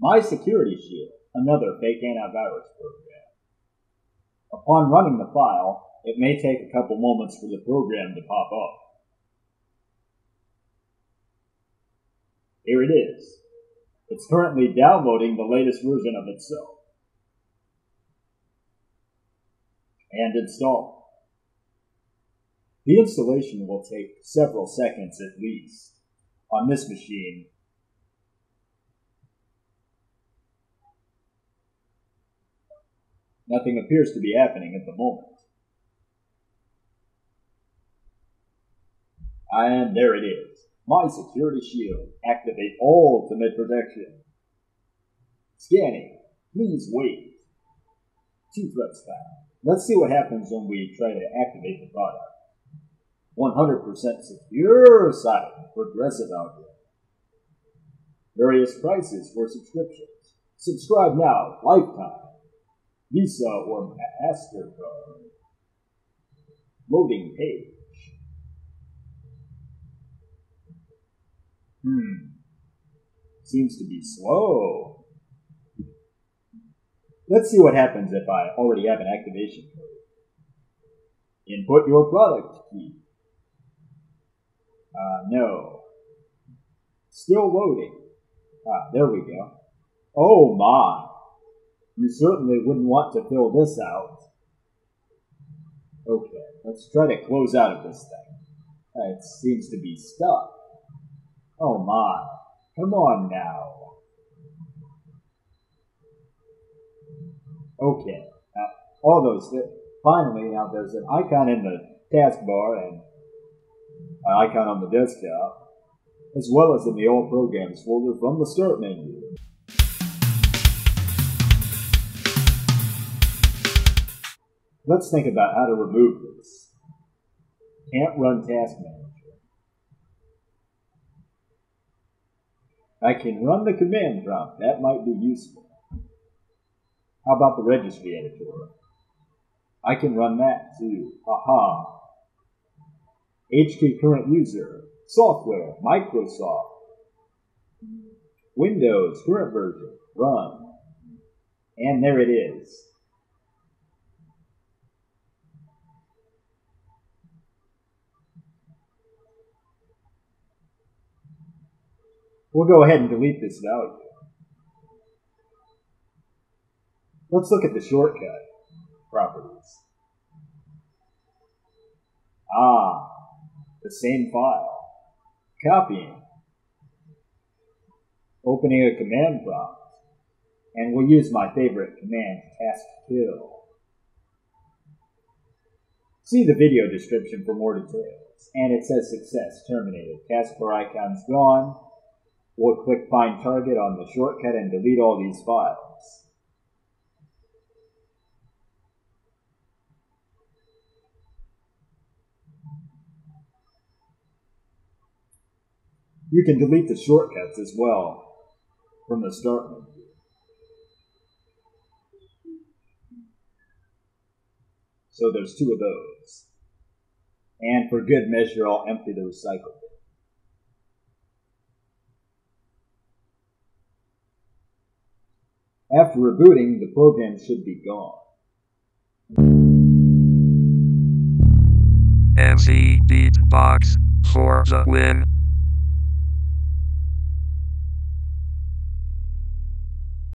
My Security Shield, another fake antivirus program. Upon running the file, it may take a couple moments for the program to pop up. Here it is. It's currently downloading the latest version of itself. And installing. The installation will take several seconds at least. On this machine, nothing appears to be happening at the moment. And there it is. My security shield. Activate ultimate protection. Scanning. Please wait. Two threats found. Let's see what happens when we try to activate the product. 100% secure site. Progressive algorithm. Various prices for subscriptions. Subscribe now. Lifetime. Visa or MasterCard. Loading page. Hmm. Seems to be slow. Let's see what happens if I already have an activation code. Input your product key. Uh, no. Still loading. Ah, there we go. Oh my. You certainly wouldn't want to fill this out. Okay, let's try to close out of this thing. It seems to be stuck. Oh my. Come on now. Okay. Uh, all those. Th- finally, now there's an icon in the taskbar and an icon on the desktop, as well as in the All Programs folder from the Start menu. Let's think about how to remove this. Can't run Task Manager. I can run the command prompt. That might be useful. How about the registry editor? I can run that too. Aha. HK current user. Software. Microsoft. Windows current version. Run. And there it is. We'll go ahead and delete this value. Let's look at the shortcut properties. Ah, the same file. Copying. Opening a command prompt. And we'll use my favorite command, task kill. See the video description for more details. And it says success terminated. Taskbar icon's gone. We'll click Find Target on the shortcut and delete all these files. You can delete the shortcuts as well from the Start menu. So there's two of those. And for good measure, I'll empty the recycle bin. After rebooting, the program should be gone. MC Beatbox for the win.